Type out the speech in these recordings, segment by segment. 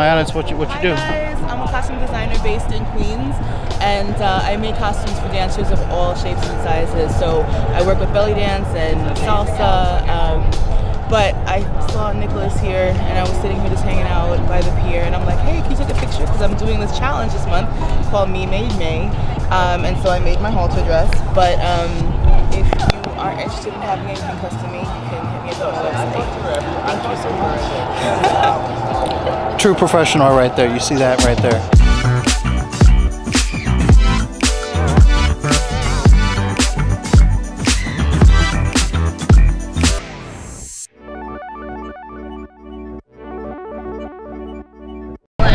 That's what you what you Hi do. guys, I'm a costume designer based in Queens, and uh, I make costumes for dancers of all shapes and sizes. So I work with belly dance and salsa. Um, but I saw Nicholas here, and I was sitting here just hanging out by the pier, and I'm like, hey, can you take a picture? Because I'm doing this challenge this month called Me Made May, um, and so I made my halter dress. But um, if are interested in having anything custom made, you can hit me up on my website. Thank you so much. True professional right there. You see that right there.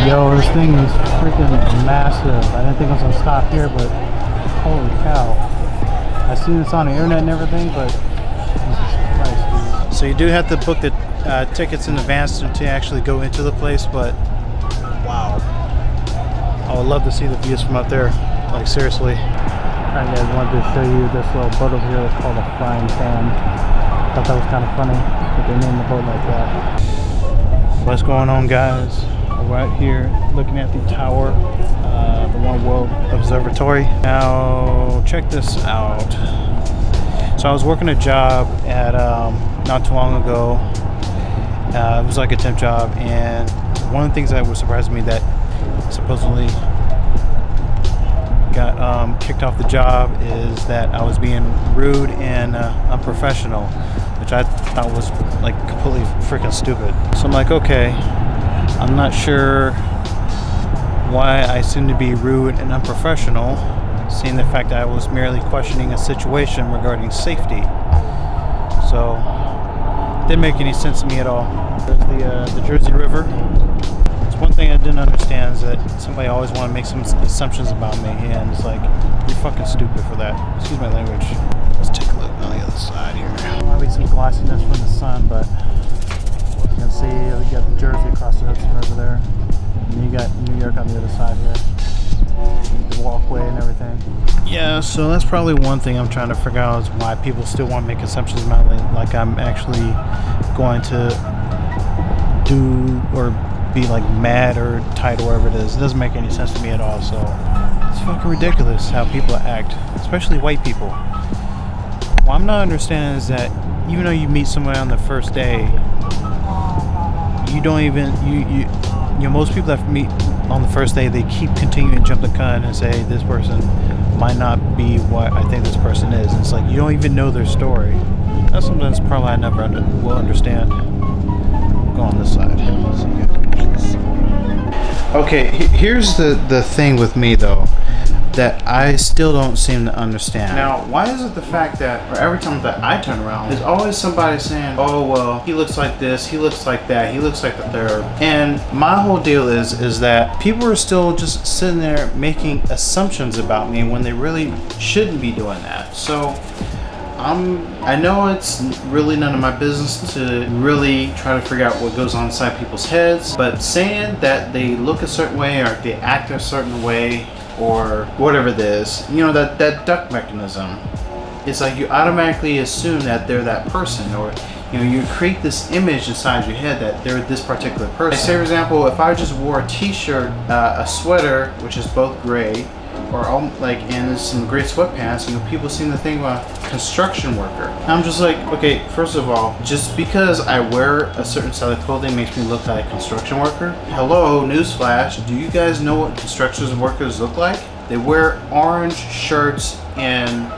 Yo, this thing is freaking massive. I didn't think I was gonna stop here, but holy cow. I seen this on the internet and everything, but Jesus Christ, dude. So you do have to book the uh, tickets in advance to actually go into the place, but wow. I would love to see the views from up there. Like seriously. I guys, wanted to show you this little boat over here that's called a frying pan. Thought that was kind of funny that they named the boat like that. What's going on guys? We're out here looking at the tower, uh, the One World Observatory. Now check this out. So I was working a job at um, not too long ago. Uh, it was like a temp job, and one of the things that was surprising me that supposedly got um, kicked off the job is that I was being rude and uh, unprofessional, which I thought was like completely freaking stupid. So I'm like, okay, I'm not sure why I seem to be rude and unprofessional, seeing the fact that I was merely questioning a situation regarding safety. So, didn't make any sense to me at all. There's the, uh, the Jersey River. It's one thing I didn't understand is that somebody always want to make some assumptions about me, and it's like, you're fucking stupid for that. Excuse my language. Let's take a look on the other side here. Might be some glossiness from the sun, but can see you got Jersey across the Hudson River there. And you got New York on the other side here. The walkway and everything. Yeah, so that's probably one thing I'm trying to figure out is why people still want to make assumptions about me, like I'm actually going to do or be like mad or tight or whatever it is. It doesn't make any sense to me at all. So it's fucking ridiculous how people act, especially white people. What I'm not understanding is that even though you meet somebody on the first day, you don't even you you you know most people that meet on the first day they keep continuing to jump the gun and say this person might not be what I think this person is. And it's like you don't even know their story. That's something that's probably I never under, will understand. Go on this side. Okay, here's the the thing with me though that I still don't seem to understand. Now, why is it the fact that every time that I turn around, there's always somebody saying, "Oh well, he looks like this, he looks like that, he looks like the third. And my whole deal is is that people are still just sitting there making assumptions about me when they really shouldn't be doing that. So. I'm, I know it's really none of my business to really try to figure out what goes on inside people's heads, but saying that they look a certain way or they act a certain way or whatever it is, you know, that, that duck mechanism, it's like you automatically assume that they're that person or you know you create this image inside your head that they're this particular person. Say for example, if I just wore a t-shirt, uh, a sweater, which is both gray, or like and some great sweatpants, you know, people seem to think about construction worker. I'm just like, okay, first of all, just because I wear a certain style of clothing makes me look like a construction worker. Hello, newsflash. Do you guys know what construction workers look like? They wear orange shirts and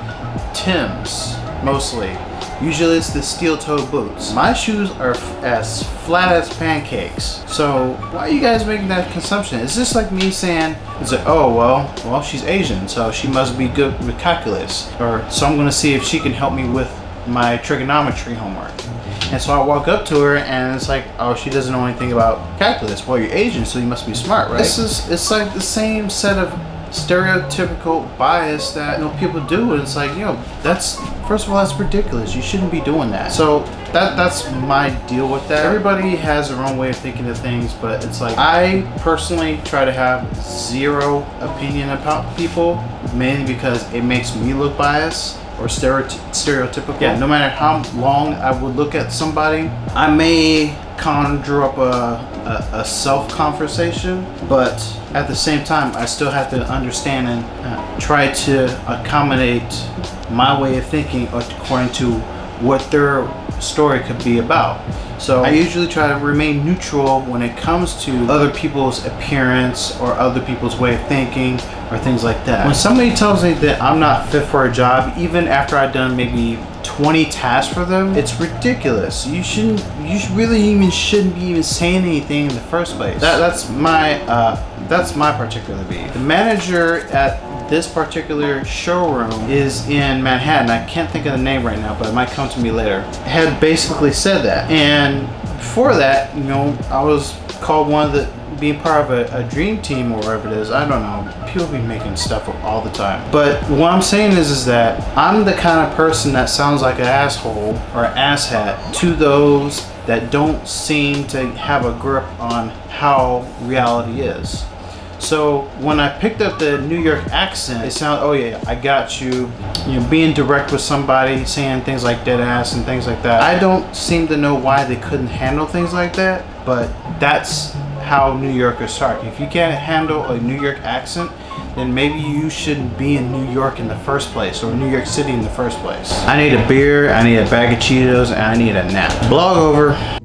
Tims, mostly. Usually it's the steel-toed boots. My shoes are as flat as pancakes. So why are you guys making that consumption? Is this like me saying, is it, oh, well, well, she's Asian, so she must be good with calculus. Or, so I'm gonna see if she can help me with my trigonometry homework. And so I walk up to her and it's like, oh, she doesn't know anything about calculus. Well, you're Asian, so you must be smart, right? This is, it's like the same set of stereotypical bias that you know people do and it's like you know that's first of all that's ridiculous. You shouldn't be doing that. So that that's my deal with that. Everybody has their own way of thinking of things but it's like i personally try to have zero opinion about people mainly because it makes me look biased or stereoty- stereotypical. Yeah. No matter how long i would look at somebody i may conjure up a, a, a self conversation, but at the same time, I still have to understand and uh, try to accommodate my way of thinking according to what their story could be about. So I usually try to remain neutral when it comes to other people's appearance or other people's way of thinking or things like that. When somebody tells me that I'm not fit for a job, even after I've done maybe 20 tasks for them, it's ridiculous. You shouldn't, you really even shouldn't be even saying anything in the first place. That, that's my, uh, that's my particular beef. The manager at this particular showroom is in Manhattan. I can't think of the name right now, but it might come to me later. Had basically said that. And before that, you know, I was called one of the being part of a, a, dream team or whatever it is. I don't know. People be making stuff up all the time. But what I'm saying is, is that I'm the kind of person that sounds like an asshole or asshat to those that don't seem to have a grip on how reality is. So when I picked up the New York accent, it sounded, oh yeah, I got you. You know, being direct with somebody, saying things like dead ass and things like that. I don't seem to know why they couldn't handle things like that, but that's how New Yorkers talk. If you can't handle a New York accent, then maybe you shouldn't be in New York in the first place or New York City in the first place. I need a beer, I need a bag of Cheetos, and I need a nap. Blog over.